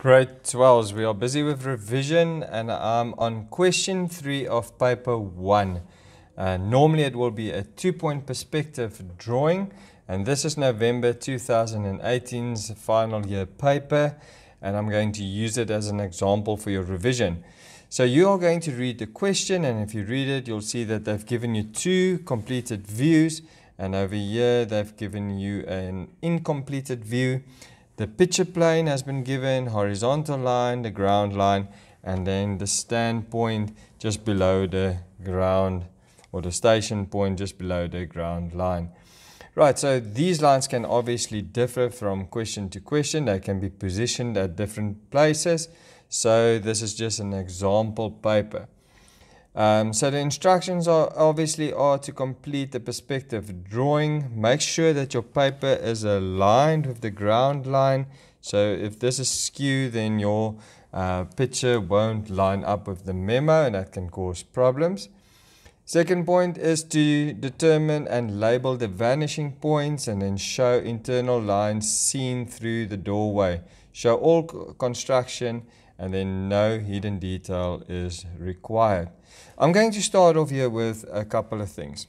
Grade 12s, we are busy with revision and I'm on question 3 of paper 1. Uh, normally it will be a two-point perspective drawing and this is November 2018's final year paper and I'm going to use it as an example for your revision. So you are going to read the question and if you read it you'll see that they've given you two completed views and over here they've given you an incompleted view. The picture plane has been given, horizontal line, the ground line, and then the standpoint just below the ground or the station point just below the ground line. Right, so these lines can obviously differ from question to question. They can be positioned at different places. So this is just an example paper. Um, so the instructions are obviously are to complete the perspective drawing. Make sure that your paper is aligned with the ground line. So if this is skew, then your uh, picture won't line up with the memo and that can cause problems. Second point is to determine and label the vanishing points and then show internal lines seen through the doorway. Show all construction and then no hidden detail is required. I'm going to start off here with a couple of things.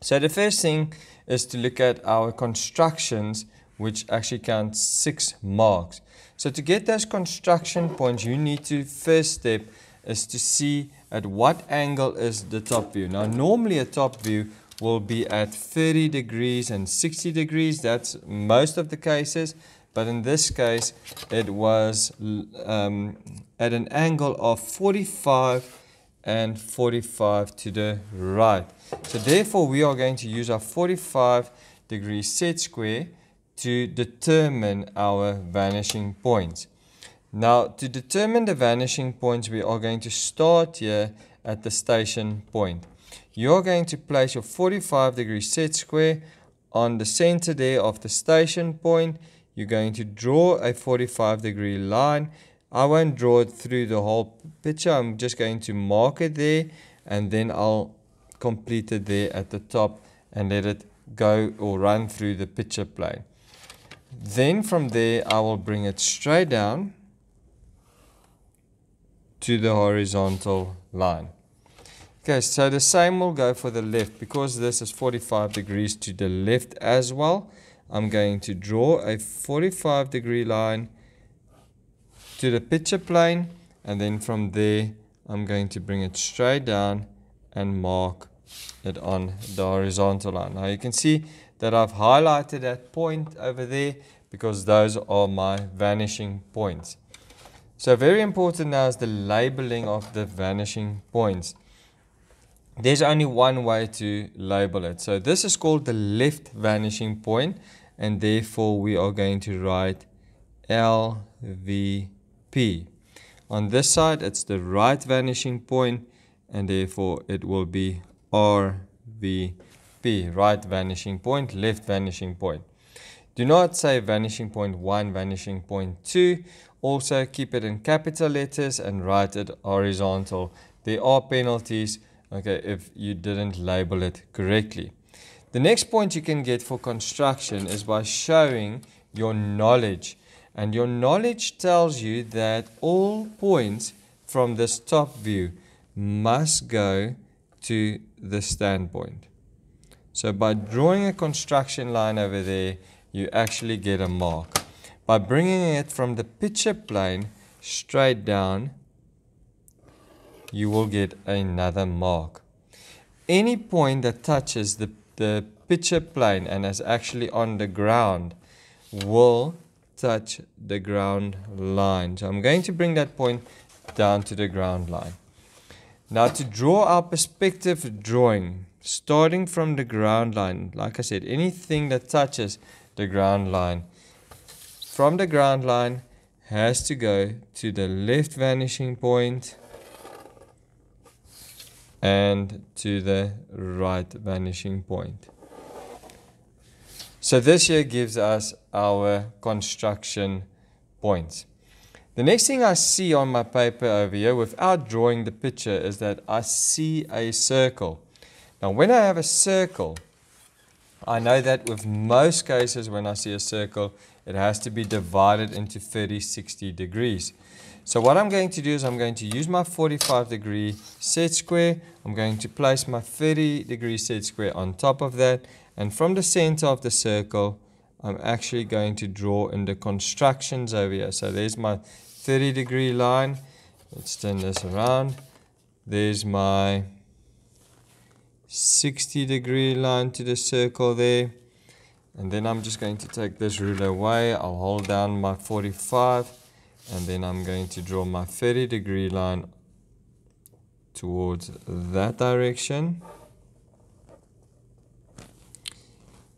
So the first thing is to look at our constructions which actually count six marks. So to get those construction points you need to first step is to see at what angle is the top view. Now normally a top view will be at 30 degrees and 60 degrees. That's most of the cases. But in this case, it was um, at an angle of 45 and 45 to the right. So therefore, we are going to use our 45 degree set square to determine our vanishing points. Now, to determine the vanishing points, we are going to start here at the station point. You're going to place your 45 degree set square on the center there of the station point you're going to draw a 45 degree line. I won't draw it through the whole picture. I'm just going to mark it there and then I'll complete it there at the top and let it go or run through the picture plane. Then from there I will bring it straight down to the horizontal line. Okay, so the same will go for the left because this is 45 degrees to the left as well. I'm going to draw a 45 degree line to the picture plane and then from there I'm going to bring it straight down and mark it on the horizontal line. Now you can see that I've highlighted that point over there because those are my vanishing points. So very important now is the labeling of the vanishing points. There's only one way to label it. So this is called the left vanishing point and therefore we are going to write LVP. On this side, it's the right vanishing point, and therefore it will be RVP, right vanishing point, left vanishing point. Do not say vanishing point 1, vanishing point 2. Also keep it in capital letters and write it horizontal. There are penalties okay, if you didn't label it correctly. The next point you can get for construction is by showing your knowledge. And your knowledge tells you that all points from this top view must go to the standpoint. So by drawing a construction line over there, you actually get a mark. By bringing it from the picture plane straight down, you will get another mark. Any point that touches the the picture plane and is actually on the ground will touch the ground line. So I'm going to bring that point down to the ground line. Now to draw our perspective drawing, starting from the ground line, like I said, anything that touches the ground line, from the ground line has to go to the left vanishing point and to the right vanishing point. So this here gives us our construction points. The next thing I see on my paper over here without drawing the picture is that I see a circle. Now when I have a circle, I know that with most cases when I see a circle, it has to be divided into 30, 60 degrees. So what I'm going to do is I'm going to use my 45 degree set square. I'm going to place my 30 degree set square on top of that. And from the center of the circle, I'm actually going to draw in the constructions over here. So there's my 30 degree line. Let's turn this around. There's my 60 degree line to the circle there. And then I'm just going to take this ruler away. I'll hold down my 45 and then I'm going to draw my 30 degree line towards that direction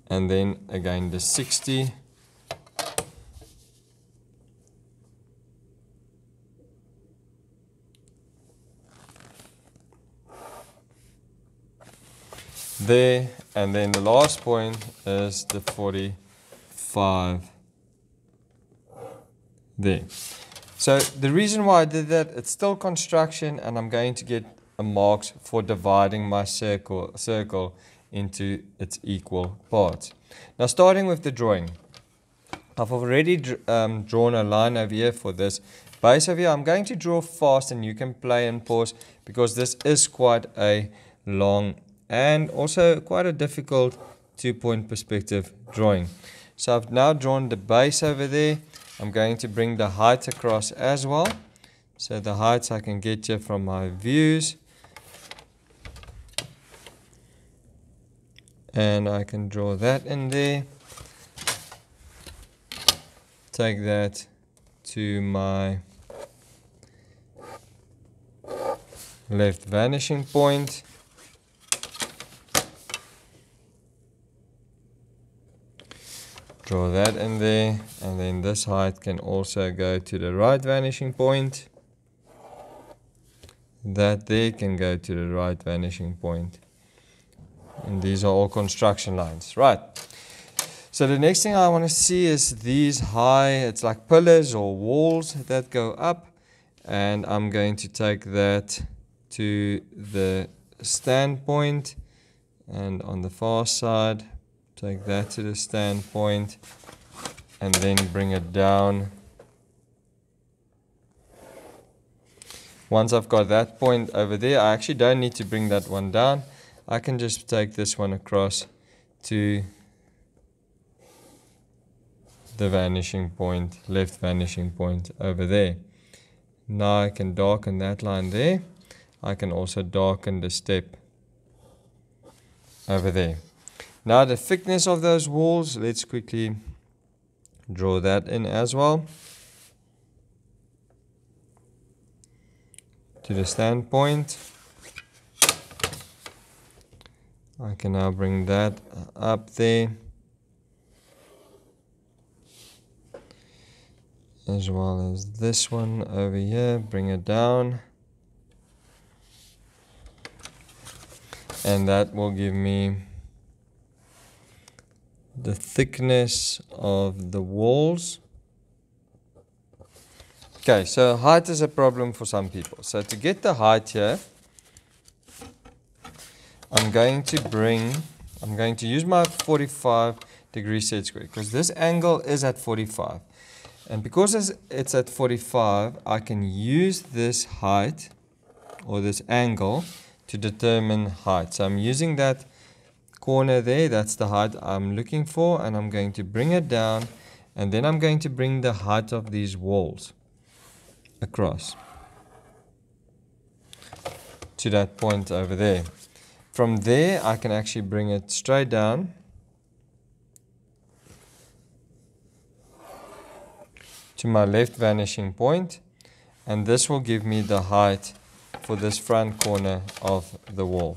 and then again the 60 there and then the last point is the 45 there. So the reason why I did that, it's still construction and I'm going to get a marks for dividing my circle, circle into its equal parts. Now starting with the drawing. I've already um, drawn a line over here for this base over here. I'm going to draw fast and you can play and pause because this is quite a long and also quite a difficult two-point perspective drawing. So I've now drawn the base over there. I'm going to bring the height across as well. So the heights I can get you from my views. And I can draw that in there. Take that to my left vanishing point. draw that in there and then this height can also go to the right vanishing point that there can go to the right vanishing point and these are all construction lines. Right. So the next thing I want to see is these high it's like pillars or walls that go up. And I'm going to take that to the standpoint. And on the far side Take that to the standpoint. And then bring it down. Once I've got that point over there, I actually don't need to bring that one down. I can just take this one across to the vanishing point, left vanishing point over there. Now I can darken that line there. I can also darken the step over there. Now the thickness of those walls, let's quickly draw that in as well. To the standpoint. I can now bring that uh, up there. As well as this one over here, bring it down. And that will give me the thickness of the walls. Okay, so height is a problem for some people. So to get the height here, I'm going to bring, I'm going to use my 45 degree set square because this angle is at 45. And because it's at 45, I can use this height or this angle to determine height. So I'm using that corner there, that's the height I'm looking for, and I'm going to bring it down, and then I'm going to bring the height of these walls across to that point over there. From there, I can actually bring it straight down. To my left vanishing point, and this will give me the height for this front corner of the wall.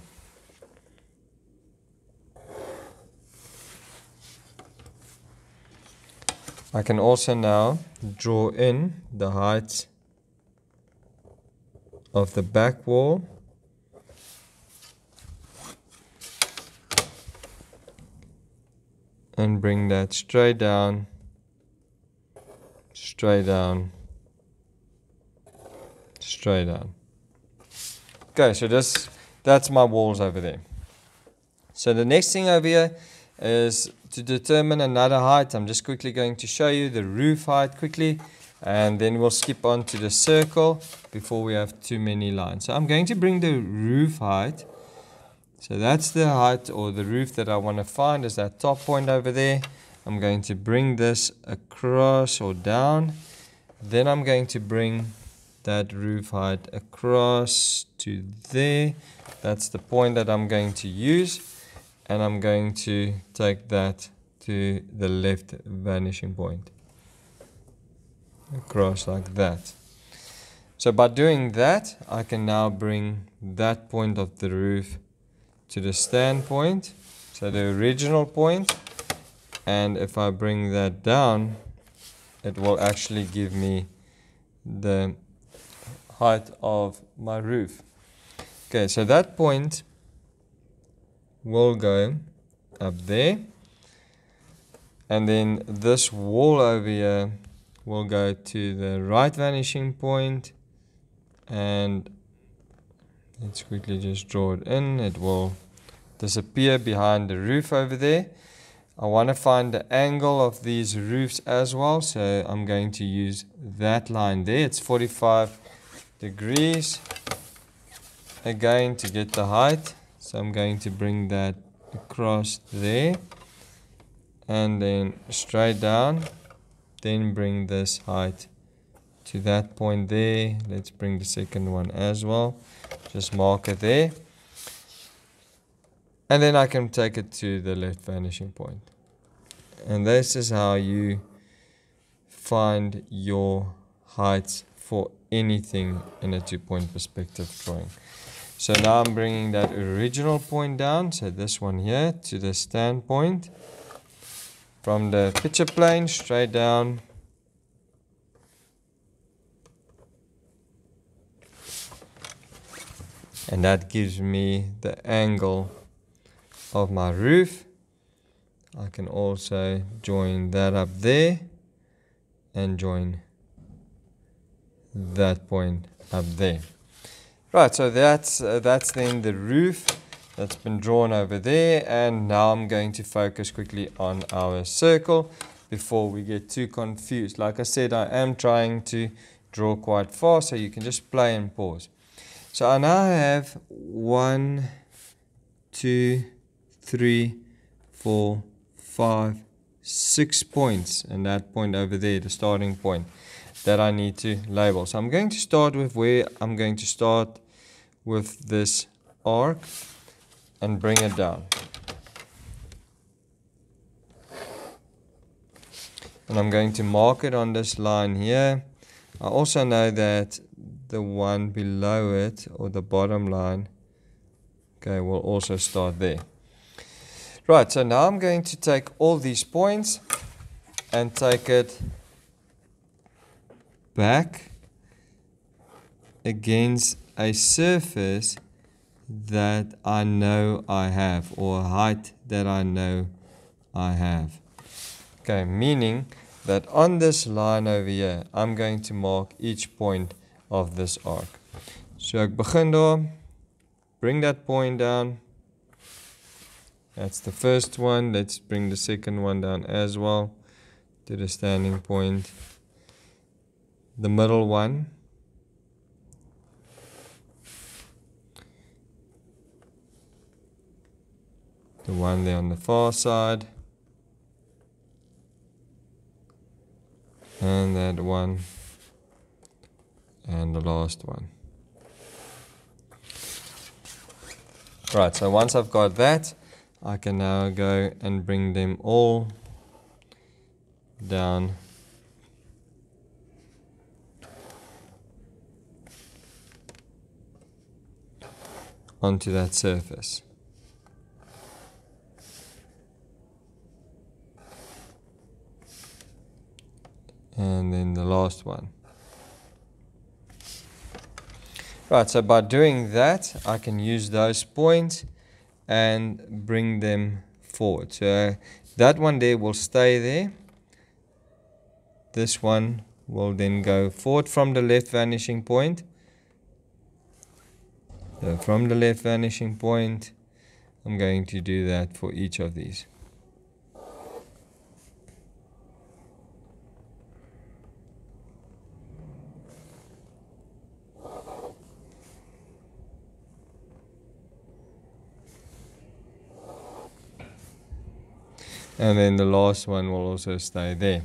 I can also now draw in the height of the back wall and bring that straight down straight down straight down okay so this that's my walls over there so the next thing over here is to determine another height, I'm just quickly going to show you the roof height quickly and then we'll skip on to the circle before we have too many lines. So I'm going to bring the roof height. So that's the height or the roof that I want to find is that top point over there. I'm going to bring this across or down. Then I'm going to bring that roof height across to there. That's the point that I'm going to use. And I'm going to take that to the left vanishing point. Across like that. So by doing that, I can now bring that point of the roof to the stand point. So the original. And if I bring that down, it will actually give me the height of my roof. Okay, so that point will go up there. And then this wall over here will go to the right vanishing point and let's quickly just draw it in. It will disappear behind the roof over there. I want to find the angle of these roofs as well, so I'm going to use that line there. It's 45 degrees again to get the height so I'm going to bring that across there and then straight down then bring this height to that point there let's bring the second one as well just mark it there and then I can take it to the left vanishing point. point and this is how you find your heights for anything in a two-point perspective drawing. So now I'm bringing that original point down, so this one here, to the standpoint. From the picture plane straight down. And that gives me the angle of my roof. I can also join that up there and join that point up there. Right, so that's, uh, that's then the roof that's been drawn over there. And now I'm going to focus quickly on our circle before we get too confused. Like I said, I am trying to draw quite fast, so you can just play and pause. So I now have one, two, three, four, five, six points, and that point over there, the starting point that I need to label. So I'm going to start with where I'm going to start with this arc and bring it down. And I'm going to mark it on this line here. I also know that the one below it or the bottom line okay we'll also start there. Right, so now I'm going to take all these points and take it back against a surface that I know I have or a height that I know I have. Okay, meaning that on this line over here, I'm going to mark each point of this arc. So ek begin daar, bring that point down. That's the first one. Let's bring the second one down as well to the standing point the middle one the one there on the far side and that one and the last one right so once I've got that I can now go and bring them all down onto that surface. And then the last one. Right, so by doing that, I can use those points and bring them forward. So that one there will stay there. This one will then go forward from the left vanishing point so from the left vanishing point, I'm going to do that for each of these. And then the last one will also stay there.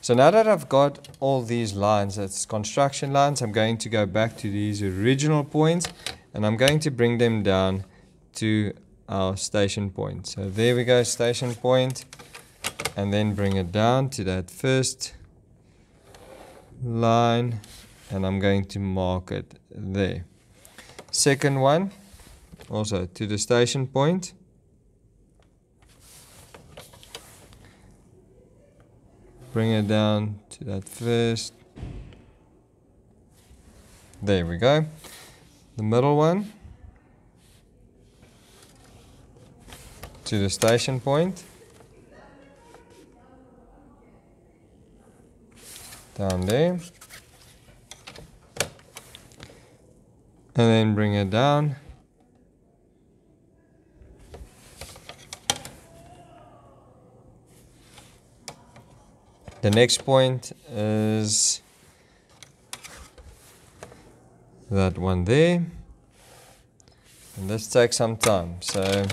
So now that I've got all these lines, that's construction lines, I'm going to go back to these original points and I'm going to bring them down to our station point. So there we go, station point, and then bring it down to that first line and I'm going to mark it there. Second one, also to the station point. Bring it down to that first there we go. The middle one. To the station point. Down there. And then bring it down The next point is that one there. And this takes some time. So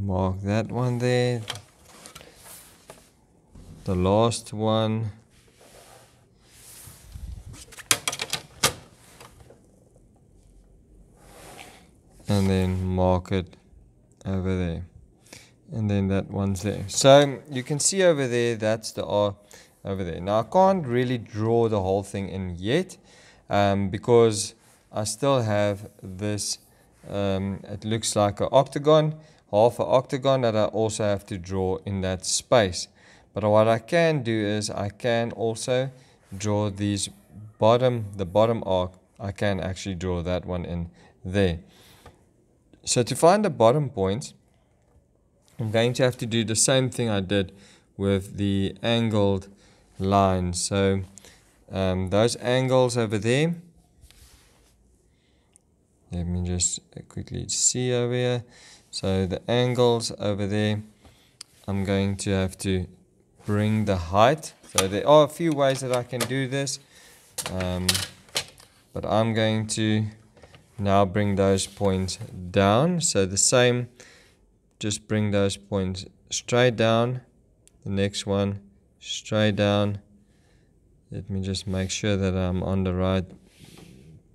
mark that one there. The last one. And then mark it over there. And then that one's there. So you can see over there that's the R over there. Now I can't really draw the whole thing in yet um, because I still have this um, it looks like an octagon half an octagon that I also have to draw in that space. But what I can do is I can also draw these bottom the bottom arc I can actually draw that one in there so to find the bottom point, I'm going to have to do the same thing I did with the angled lines. So um, those angles over there, let me just quickly see over here. So the angles over there, I'm going to have to bring the height. So there are a few ways that I can do this, um, but I'm going to now bring those points down. So the same, just bring those points straight down. The next one, straight down. Let me just make sure that I'm on the right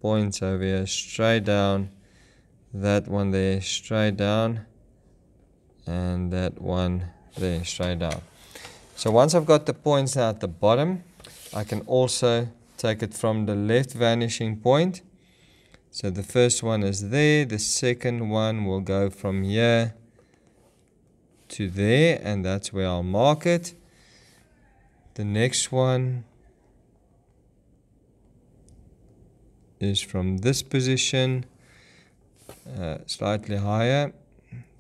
points over here. Straight down. That one there, straight down. And that one there, straight down. So once I've got the points at the bottom, I can also take it from the left vanishing point so the first one is there, the second one will go from here to there, and that's where I'll mark it. The next one is from this position, uh, slightly higher.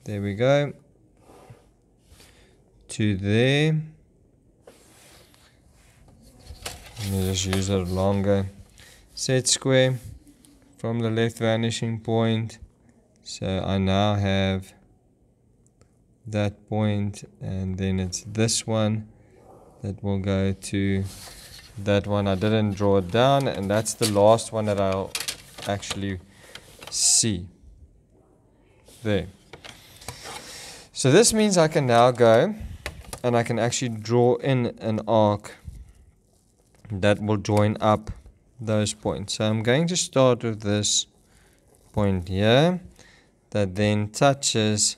There we go. To there. Let me just use a longer set square from the left vanishing point so I now have that point and then it's this one that will go to that one. I didn't draw it down and that's the last one that I'll actually see. There. So this means I can now go and I can actually draw in an arc that will join up those points. So I'm going to start with this point here that then touches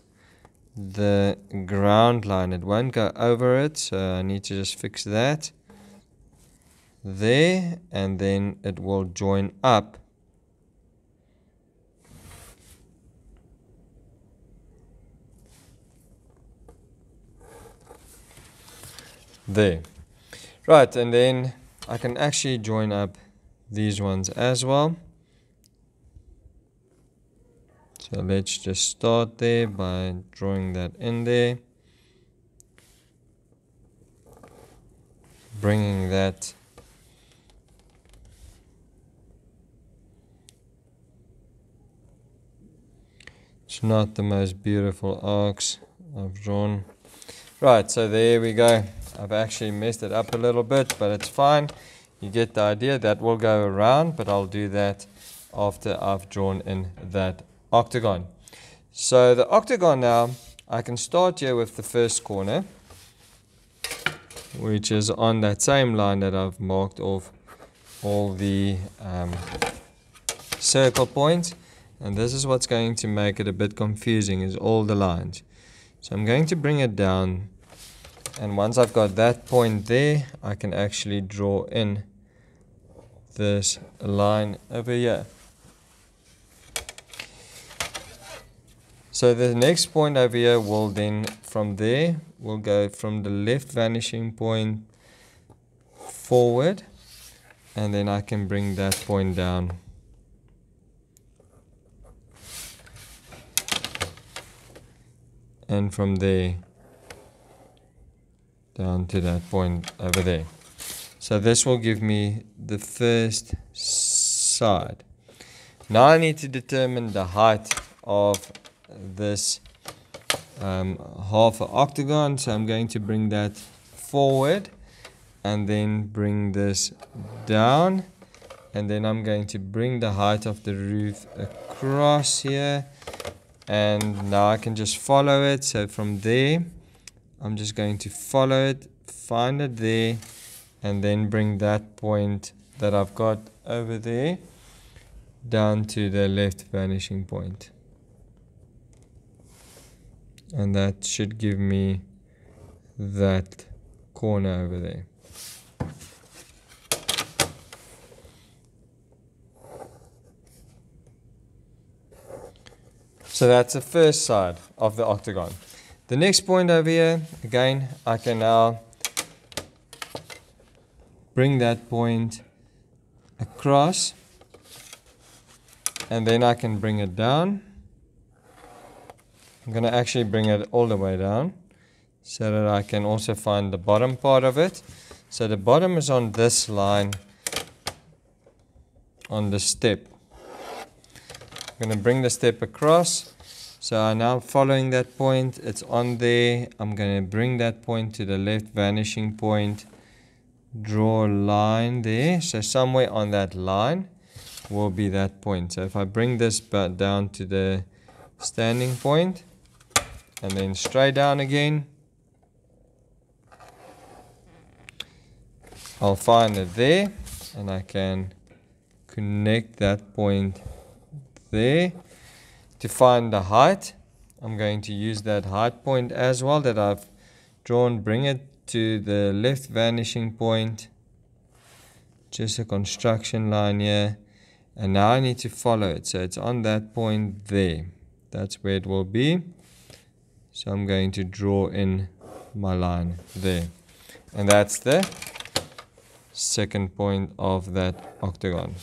the ground line. It won't go over it, so I need to just fix that there and then it will join up there. Right, and then I can actually join up these ones as well. So let's just start there by drawing that in there. Bringing that It's not the most beautiful arcs I've drawn. Right, so there we go. I've actually messed it up a little bit, but it's fine. You get the idea that will go around, but I'll do that after I've drawn in that octagon. So the octagon now, I can start here with the first corner, which is on that same line that I've marked off all the um, circle points. And this is what's going to make it a bit confusing is all the lines. So I'm going to bring it down and once I've got that point there I can actually draw in this line over here. So the next point over here will then from there will go from the left vanishing point forward and then I can bring that point down and from there down to that point over there. So this will give me the first side. Now I need to determine the height of this um, half an octagon. So I'm going to bring that forward and then bring this down. And then I'm going to bring the height of the roof across here and now I can just follow it so from there I'm just going to follow it find it there and then bring that point that I've got over there down to the left vanishing point and that should give me that corner over there So that's the first side of the octagon. The next point over here, again, I can now bring that point across and then I can bring it down. I'm going to actually bring it all the way down so that I can also find the bottom part of it. So the bottom is on this line on the step. I'm going to bring the step across. So now following that point. It's on there. I'm going to bring that point to the left vanishing point. Draw a line there. So somewhere on that line will be that point. So if I bring this down to the standing point and then straight down again, I'll find it there and I can connect that point there. To find the height, I'm going to use that height point as well that I've drawn, bring it to the left vanishing point, just a construction line here, and now I need to follow it. So it's on that point there. That's where it will be. So I'm going to draw in my line there. And that's the second point of that octagon.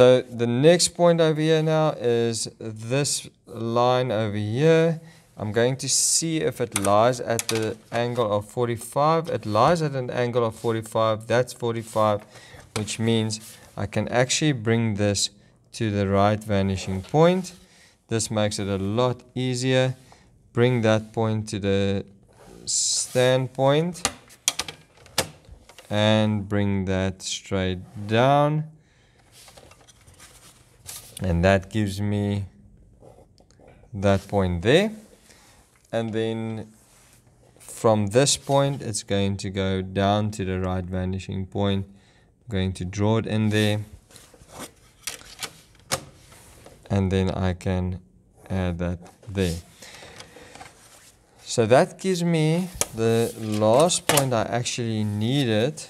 So the next point over here now is this line over here. I'm going to see if it lies at the angle of 45. It lies at an angle of 45. That's 45, which means I can actually bring this to the right vanishing point. This makes it a lot easier. Bring that point to the standpoint and bring that straight down and that gives me that point there. And then from this point it's going to go down to the right vanishing point. I'm going to draw it in there. And then I can add that there. So that gives me the last point I actually needed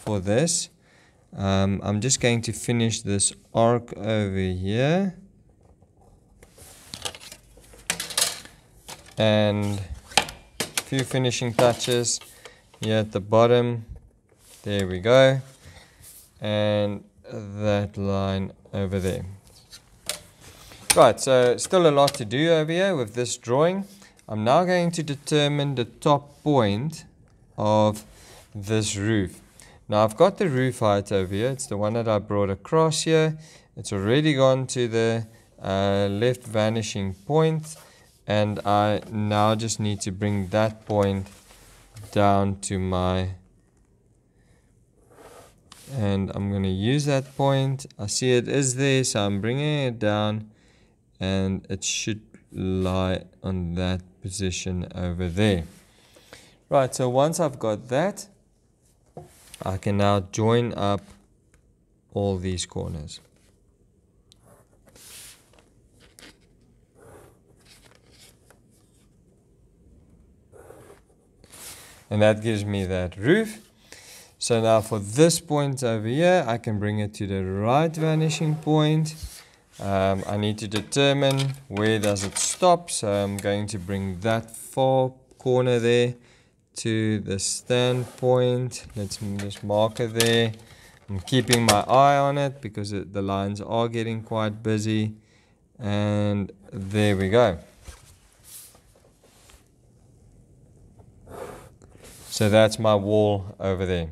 for this um, I'm just going to finish this arc over here. And a few finishing touches here at the bottom. There we go. And that line over there. Right so still a lot to do over here with this drawing. I'm now going to determine the top point of this roof now I've got the roof height over here. It's the one that I brought across here. It's already gone to the uh, left vanishing point and I now just need to bring that point down to my and I'm going to use that point. I see it is there so I'm bringing it down and it should lie on that position over there. Right, so once I've got that, I can now join up all these corners. And that gives me that roof. So now for this point over here, I can bring it to the right vanishing point. Um, I need to determine where does it stop. So I'm going to bring that far corner there to the standpoint. Let's just mark it there. I'm keeping my eye on it because it, the lines are getting quite busy. And there we go. So that's my wall over there.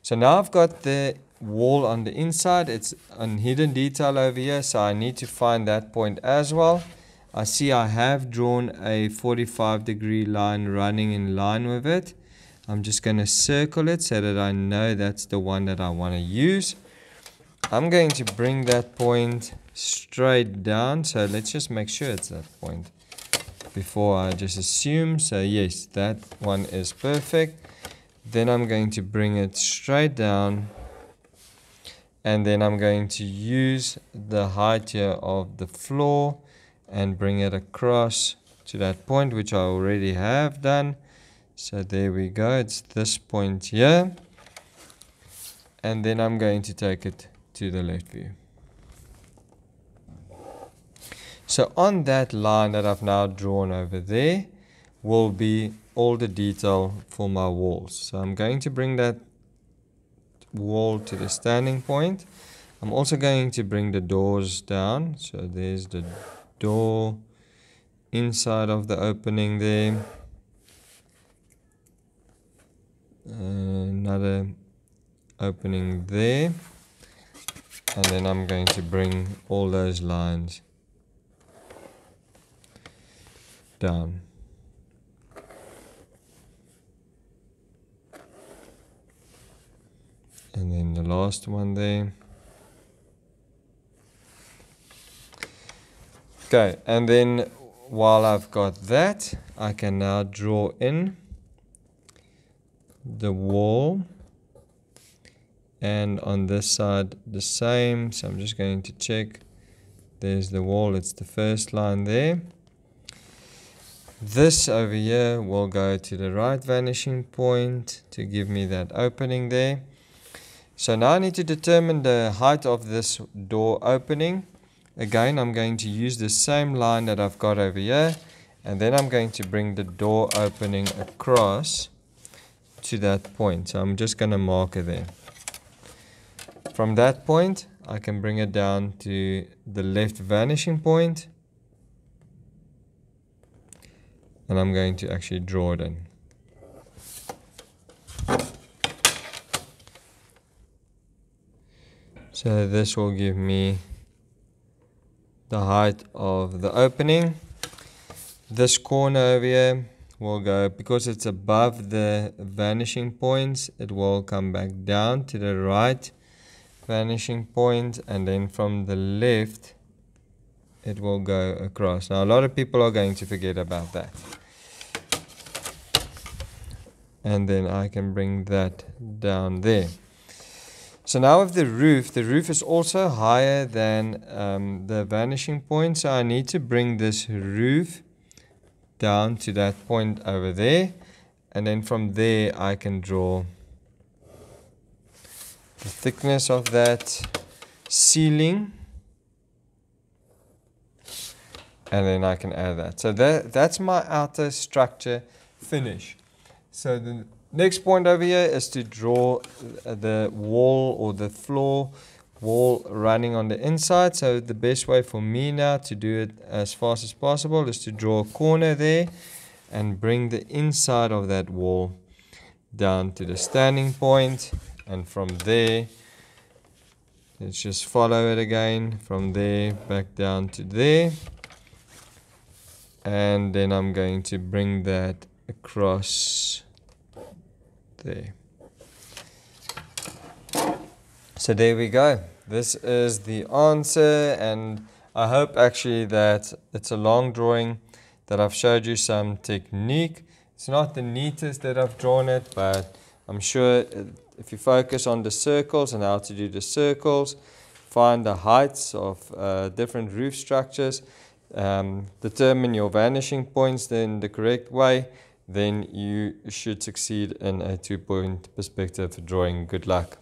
So now I've got the wall on the inside. It's a hidden detail over here. So I need to find that point as well. I see I have drawn a 45 degree line running in line with it. I'm just going to circle it so that I know that's the one that I want to use. I'm going to bring that point straight down. So let's just make sure it's that point before I just assume. So yes, that one is perfect. Then I'm going to bring it straight down and then I'm going to use the height here of the floor and bring it across to that point which I already have done. So there we go. It's this point here. And then I'm going to take it to the left view. So on that line that I've now drawn over there will be all the detail for my walls. So I'm going to bring that wall to the standing point. I'm also going to bring the doors down. So there's the door inside of the opening there another opening there and then I'm going to bring all those lines down. And then the last one there Okay, and then while I've got that, I can now draw in the wall. And on this side the same. So I'm just going to check. There's the wall. It's the first line there. This over here will go to the right vanishing point to give me that opening there. So now I need to determine the height of this door opening Again, I'm going to use the same line that I've got over here. And then I'm going to bring the door opening across to that point. So I'm just going to mark it there. From that point, I can bring it down to the left vanishing point. And I'm going to actually draw it in. So this will give me the height of the opening. This corner over here will go, because it's above the vanishing points, it will come back down to the right vanishing point and then from the left it will go across. Now a lot of people are going to forget about that. And then I can bring that down there. So now with the roof, the roof is also higher than um, the vanishing point. So I need to bring this roof down to that point over there. And then from there, I can draw the thickness of that ceiling. And then I can add that. So that, that's my outer structure finish. So the Next point over here is to draw the wall or the floor wall running on the inside. So the best way for me now to do it as fast as possible is to draw a corner there and bring the inside of that wall down to the standing point and from there let's just follow it again from there back down to there and then I'm going to bring that across there. So there we go. This is the answer and I hope actually that it's a long drawing, that I've showed you some technique. It's not the neatest that I've drawn it, but I'm sure if you focus on the circles and how to do the circles, find the heights of uh, different roof structures, um, determine your vanishing points in the correct way, then you should succeed in a two-point perspective drawing. Good luck.